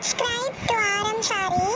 subscribe to Autumn Shari.